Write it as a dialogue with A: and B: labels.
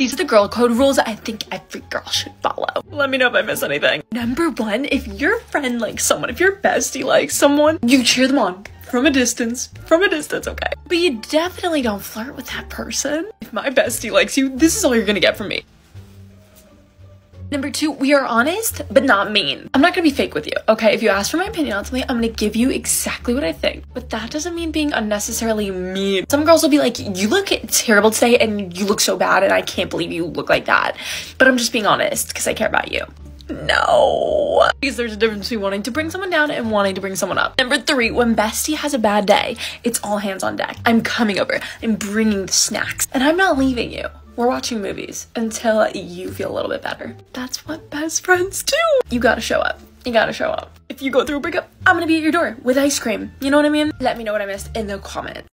A: These are the girl code rules I think every girl should follow. Let me know if I miss anything. Number one, if your friend likes someone, if your bestie likes someone, you cheer them on from a distance, from a distance, okay? But you definitely don't flirt with that person. If my bestie likes you, this is all you're gonna get from me. Number two, we are honest, but not mean. I'm not gonna be fake with you, okay? If you ask for my opinion on something, I'm gonna give you exactly what I think. But that doesn't mean being unnecessarily mean. Some girls will be like, you look terrible today and you look so bad and I can't believe you look like that. But I'm just being honest because I care about you. No. Because there's a difference between wanting to bring someone down and wanting to bring someone up. Number three, when bestie has a bad day, it's all hands on deck. I'm coming over, I'm bringing the snacks, and I'm not leaving you. We're watching movies until you feel a little bit better. That's what best friends do. You gotta show up. You gotta show up. If you go through a breakup, I'm gonna be at your door with ice cream. You know what I mean? Let me know what I missed in the comments.